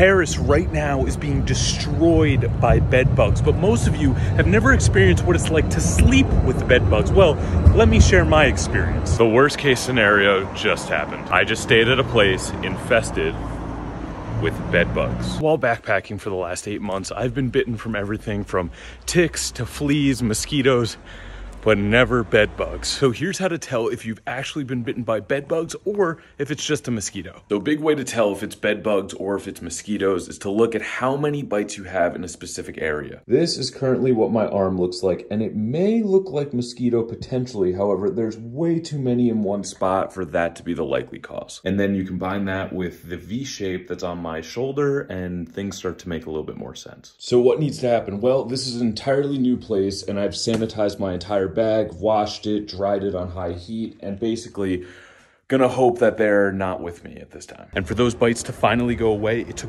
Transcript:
Paris right now is being destroyed by bed bugs, but most of you have never experienced what it's like to sleep with bed bugs. Well, let me share my experience. The worst case scenario just happened. I just stayed at a place infested with bed bugs. While backpacking for the last eight months, I've been bitten from everything from ticks to fleas, mosquitoes, but never bed bugs. So here's how to tell if you've actually been bitten by bed bugs or if it's just a mosquito. The big way to tell if it's bed bugs or if it's mosquitoes is to look at how many bites you have in a specific area. This is currently what my arm looks like, and it may look like mosquito potentially. However, there's way too many in one spot for that to be the likely cause. And then you combine that with the V shape that's on my shoulder, and things start to make a little bit more sense. So what needs to happen? Well, this is an entirely new place, and I've sanitized my entire bag, washed it, dried it on high heat, and basically gonna hope that they're not with me at this time. And for those bites to finally go away, it took